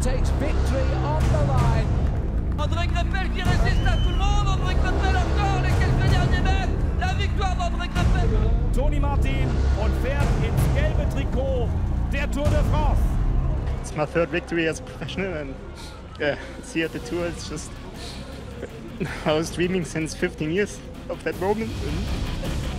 still takes victory on the line. André Greipel qui résiste à tout le monde. André Greipel encore les quelques derniers mètres. La victoire d'André Greipel. Tony Martin und fährt ins gelbe Trikot der Tour de France. It's my third victory as a professional and yeah, it's here at the tour it's just I was dreaming since 15 years of that moment. And